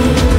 you.